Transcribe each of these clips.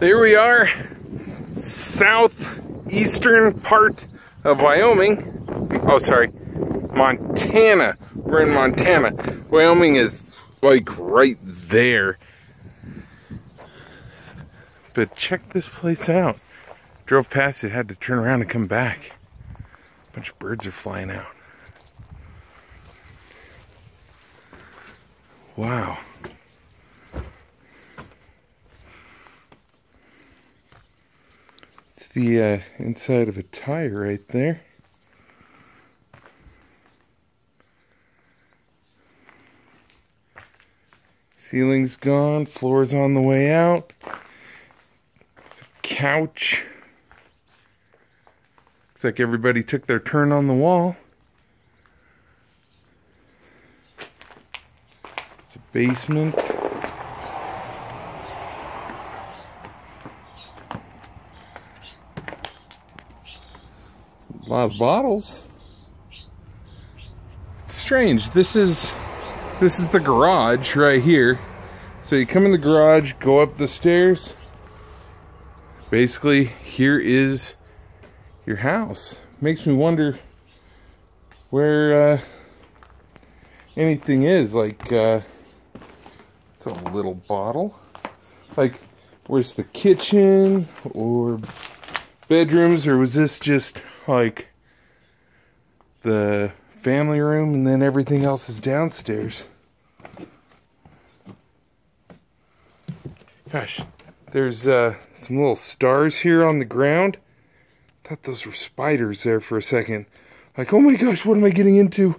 there we are, southeastern part of Wyoming. Oh, sorry, Montana. We're in Montana. Wyoming is like right there. But check this place out. Drove past it, had to turn around and come back. A bunch of birds are flying out. Wow. The uh, inside of a tire right there. Ceiling's gone, floor's on the way out. couch. Looks like everybody took their turn on the wall. It's a basement. A lot of bottles. It's strange. This is this is the garage right here. So you come in the garage, go up the stairs. Basically, here is your house. Makes me wonder where uh, anything is. Like, uh, it's a little bottle. Like, where's the kitchen or bedrooms? Or was this just like the family room and then everything else is downstairs. Gosh, there's uh, some little stars here on the ground. Thought those were spiders there for a second. Like, oh my gosh, what am I getting into?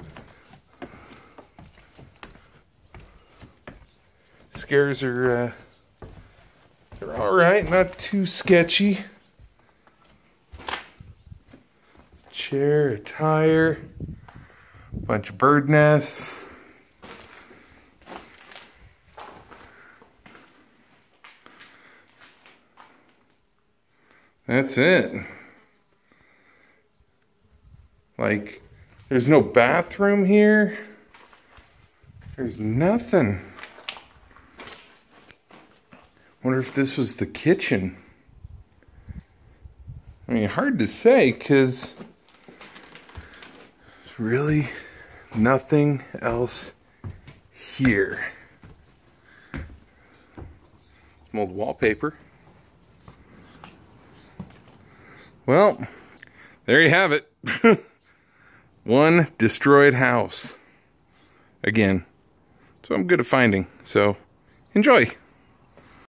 Scares are, uh, they're alright, not too sketchy. Chair, a tire a bunch of bird nests. That's it. Like, there's no bathroom here. There's nothing. Wonder if this was the kitchen. I mean, hard to say because really nothing else here. Some old wallpaper. Well, there you have it. One destroyed house. Again. So I'm good at finding. So enjoy.